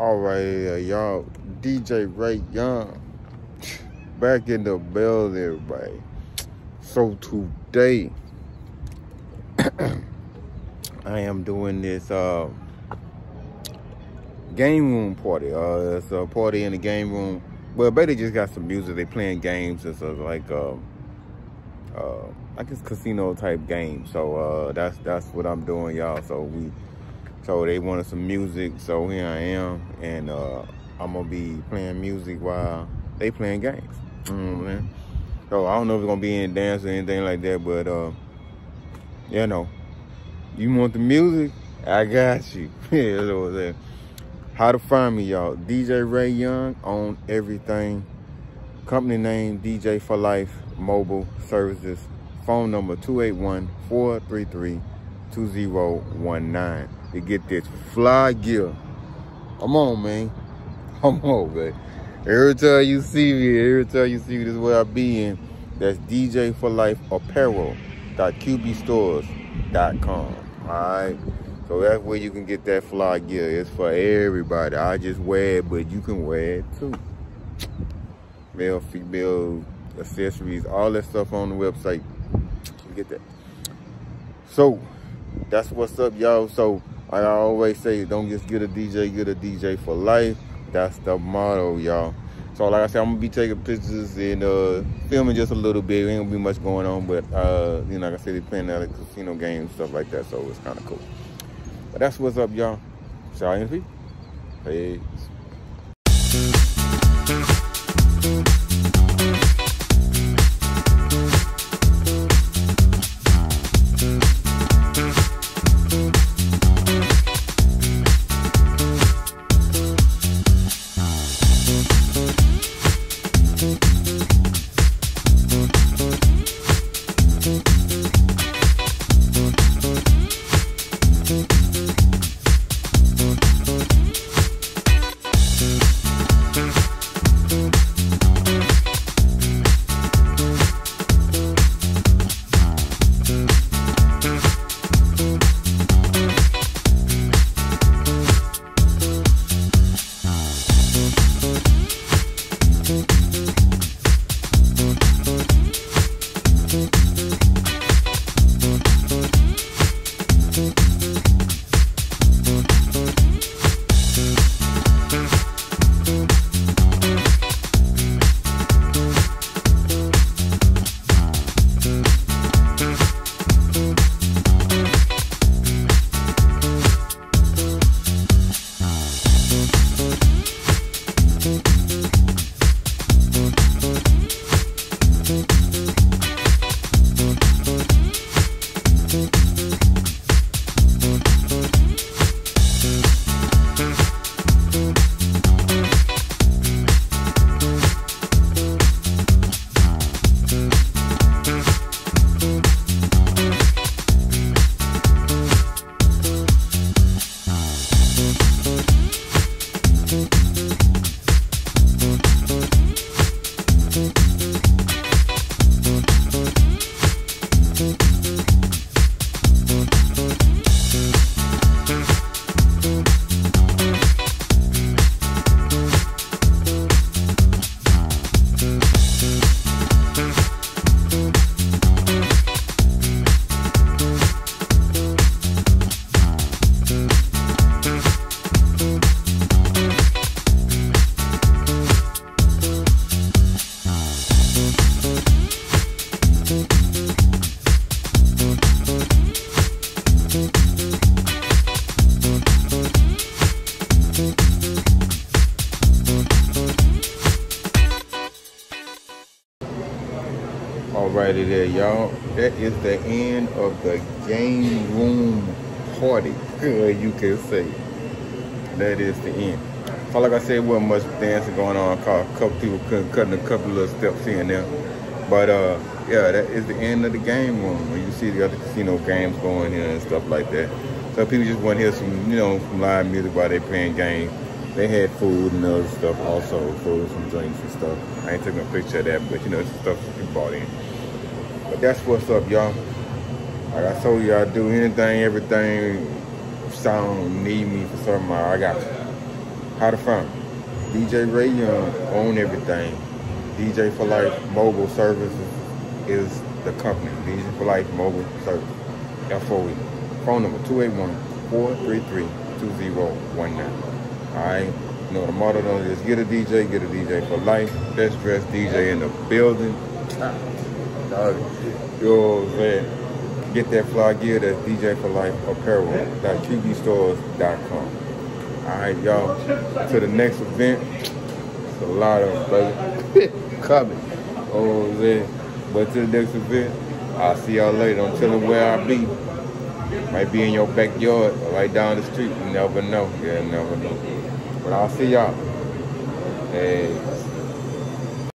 All right, uh, y'all. DJ Ray Young back in the building, everybody. So today, I am doing this uh, game room party. Uh, it's a party in the game room. Well, basically just got some music. They playing games. It's a, like uh, uh, I guess casino type game. So uh, that's that's what I'm doing, y'all. So we so they wanted some music. So here I am, and uh, I'm gonna be playing music while they playing games. You know what I mean? So I don't know if it's gonna be any dance or anything like that, but uh, you know, you want the music? I got you. what I'm saying. How to find me, y'all? DJ Ray Young on everything. Company name DJ Foe Life Mobile Services. Phone number 281-433-2019 to get this fly gear. Come on, man. Come on, man. Every time you see me, every time you see me, this is where I be in. That's DJ Foe Life Apparel. Apparel.qbstores.com. Alright. So that's where you can get that fly gear. It's for everybody. I just wear it, but you can wear it too. Male, female, accessories, all that stuff on the website. You get that. So that's what's up, y'all. So I always say, don't just get a DJ, get a DJ for life. That's the motto, y'all. So like I said, I'm gonna be taking pictures and uh, filming just a little bit. Ain't gonna be much going on, but uh, you know, like I said, they playing at a casino game, stuff like that. So it's kind of cool. But that's what's up, y'all. Science Peace. There, y'all. That is the end of the game room party, you can say. That is the end. So like I said, wasn't much dancing going on. A couple people couldn't cutting a couple little steps here and there. But uh, yeah, that is the end of the game room. You see the other casino games going here and stuff like that. So people just want to hear some, you know, some live music while they're playing games. They had food and other stuff also, food, some drinks and stuff. I ain't taking a picture of that, but you know, it's stuff that you bought in. But that's what's up, y'all. Like I told you, I do anything, everything, sound, need me for something, I got you. How to find DJ Ray Young on everything. DJ Foe Life Mobile Services is the company. DJ Foe Life Mobile Service. FOE. Phone number 281-433-2019. Alright. You know the motto just get a DJ, get a DJ for life. Best dressed DJ in the building. Dog. You know what I'm saying? Get that fly gear, that's DJ Foe Life Apparel.qbstores.com. Alright, y'all. To the next event. It's a lot of them, brother. Coming. Oh, man. But to the next event, I'll see y'all later. Don't tell them where I'll be. Might be in your backyard or right down the street. You never know. Yeah, never know. But I'll see y'all. Hey.